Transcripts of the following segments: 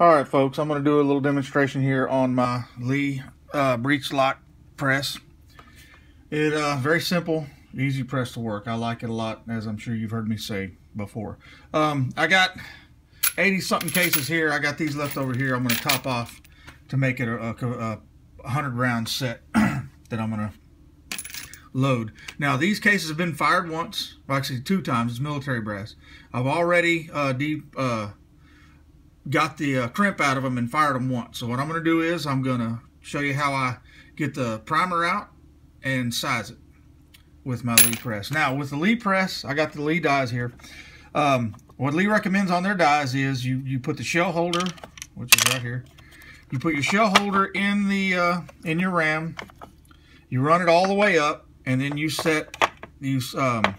All right, folks, I'm going to do a little demonstration here on my Lee uh, breech lock press. It uh, very simple, easy press to work. I like it a lot, as I'm sure you've heard me say before. Um, I got 80 something cases here. I got these left over here. I'm going to top off to make it a, a, a 100 round set that I'm going to load. Now these cases have been fired once, well, actually two times. It's military brass. I've already uh, deep uh, got the uh, crimp out of them and fired them once. So what I'm going to do is I'm going to show you how I get the primer out and size it with my Lee press. Now with the Lee press, I got the Lee dies here. Um, what Lee recommends on their dies is you, you put the shell holder, which is right here. You put your shell holder in the uh, in your ram. You run it all the way up, and then you set you um,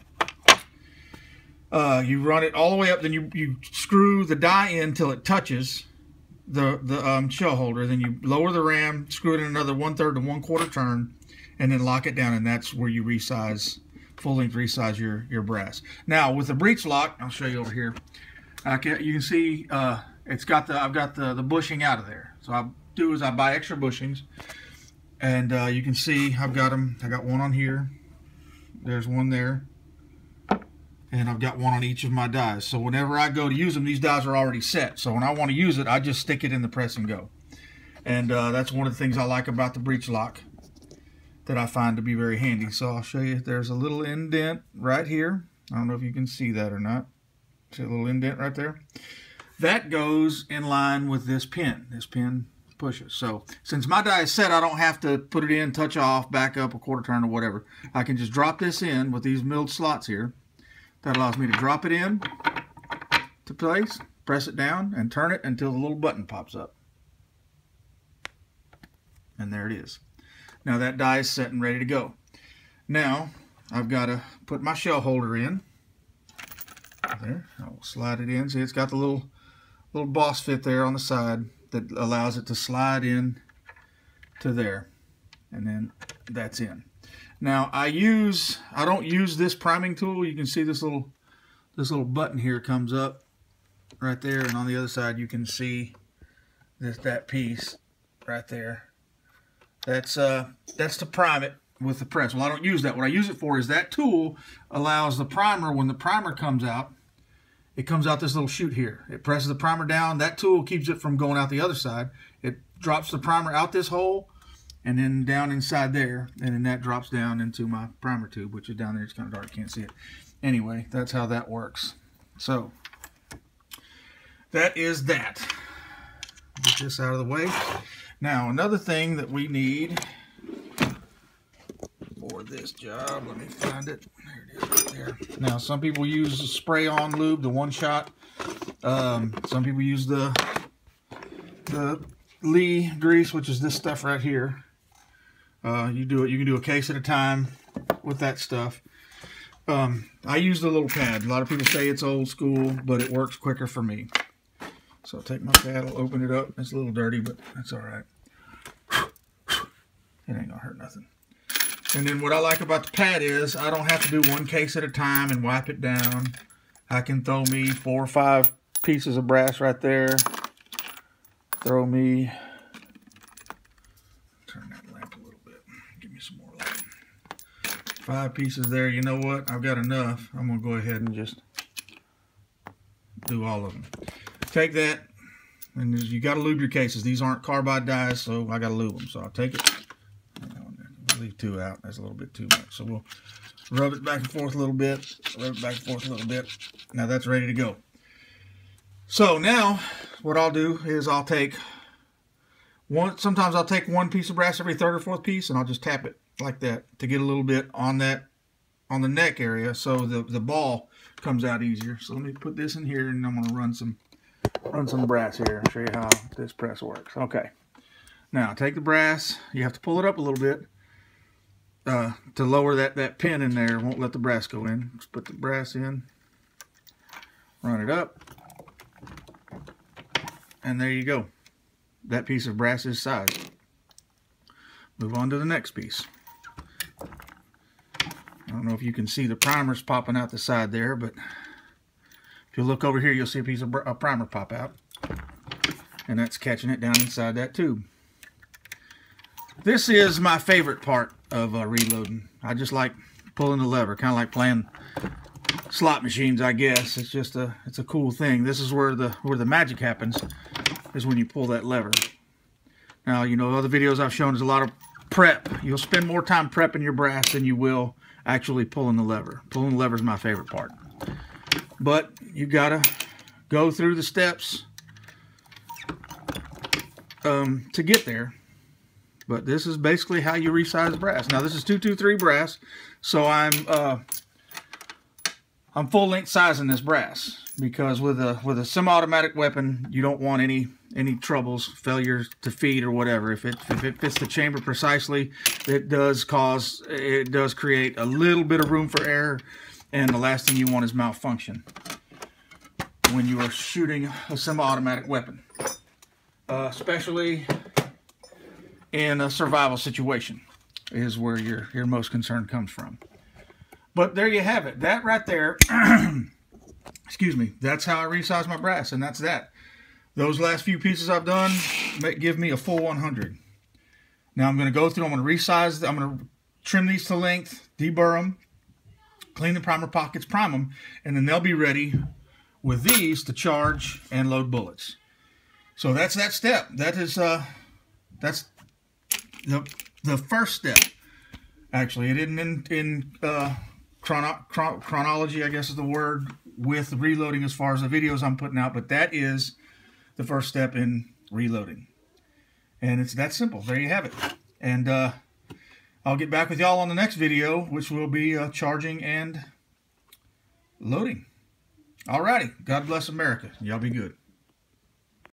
uh, you run it all the way up, then you, you screw the die in until it touches the, the um, shell holder. Then you lower the ram, screw it in another one third to one quarter turn, and then lock it down, and that's where you resize, full length resize your, your brass. Now, with the breech lock, I'll show you over here. I Can, you can see uh, it's got the, I've got the, the bushing out of there. So I do is I buy extra bushings, and uh, you can see I've got them, I got one on here, there's one there, and I've got one on each of my dies. So whenever I go to use them, these dies are already set. So when I want to use it, I just stick it in the press and go. And uh, that's one of the things I like about the breech lock that I find to be very handy. So I'll show you, there's a little indent right here. I don't know if you can see that or not. See a little indent right there? That goes in line with this pin. This pin pushes. So since my die is set, I don't have to put it in, touch off, back up a quarter turn or whatever. I can just drop this in with these milled slots here that allows me to drop it in to place, press it down, and turn it until the little button pops up. And there it is. Now that die is set and ready to go. Now, I've got to put my shell holder in. There, I'll slide it in. See, it's got the little little boss fit there on the side that allows it to slide in to there. And then that's in. Now I use, I don't use this priming tool. You can see this little, this little button here comes up right there. And on the other side, you can see this, that piece right there. That's, uh, that's to prime it with the press. Well, I don't use that. What I use it for is that tool allows the primer, when the primer comes out, it comes out this little chute here. It presses the primer down. That tool keeps it from going out the other side. It drops the primer out this hole and then down inside there, and then that drops down into my primer tube, which is down there. It's kind of dark, can't see it. Anyway, that's how that works. So, that is that. Get this out of the way. Now, another thing that we need for this job, let me find it. There it is right there. Now, some people use spray-on lube, the one-shot. Um, some people use the the Lee grease, which is this stuff right here. Uh, you do it. You can do a case at a time with that stuff. Um, I use the little pad. A lot of people say it's old school, but it works quicker for me. So I'll take my pad, I'll open it up. It's a little dirty, but that's all right. It ain't gonna hurt nothing. And then what I like about the pad is I don't have to do one case at a time and wipe it down. I can throw me four or five pieces of brass right there. Throw me five pieces there. You know what? I've got enough. I'm going to go ahead and just do all of them. Take that, and you got to lube your cases. These aren't carbide dies, so I got to lube them. So I'll take it. Leave two out. That's a little bit too much. So we'll rub it back and forth a little bit. Rub it back and forth a little bit. Now that's ready to go. So now what I'll do is I'll take one. Sometimes I'll take one piece of brass every third or fourth piece, and I'll just tap it like that to get a little bit on that on the neck area so the, the ball comes out easier. So let me put this in here and I'm going to run some run some brass here and show you how this press works. Okay. Now take the brass. You have to pull it up a little bit uh, to lower that, that pin in there. Won't let the brass go in. Just put the brass in. Run it up. And there you go. That piece of brass is sized. Move on to the next piece. I don't know if you can see the primers popping out the side there, but if you look over here, you'll see a piece of a primer pop out. and that's catching it down inside that tube. This is my favorite part of uh, reloading. I just like pulling the lever, kind of like playing slot machines, I guess. It's just a it's a cool thing. This is where the where the magic happens, is when you pull that lever. Now, you know, other videos I've shown is a lot of prep. You'll spend more time prepping your brass than you will actually pulling the lever. Pulling the lever is my favorite part. But you gotta go through the steps um, to get there. But this is basically how you resize brass. Now this is 223 brass, so I'm uh, I'm full length sizing this brass because with a with a semi-automatic weapon, you don't want any any troubles, failures to feed or whatever. If it if it fits the chamber precisely, it does cause it does create a little bit of room for error, and the last thing you want is malfunction when you are shooting a semi-automatic weapon, uh, especially in a survival situation, is where your your most concern comes from. But there you have it. That right there, excuse me, that's how I resize my brass, and that's that. Those last few pieces I've done give me a full 100. Now I'm going to go through, I'm going to resize, I'm going to trim these to length, deburr them, clean the primer pockets, prime them, and then they'll be ready with these to charge and load bullets. So that's that step. That is, uh, that's the, the first step. Actually, it isn't in, in uh, chrono chron chronology, I guess is the word, with reloading as far as the videos I'm putting out, but that is the first step in reloading. And it's that simple. There you have it. And uh, I'll get back with y'all on the next video, which will be uh, charging and loading. Alrighty. God bless America. Y'all be good.